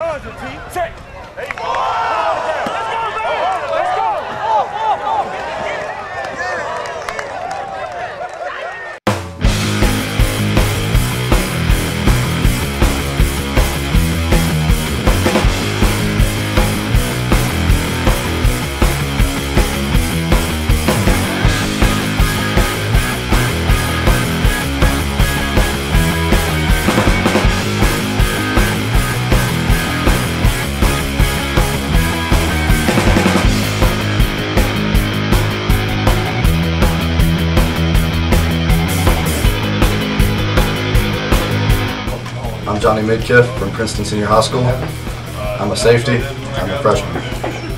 Argentina. I'm Johnny Midkiff from Princeton Senior High School. I'm a safety. I'm a freshman.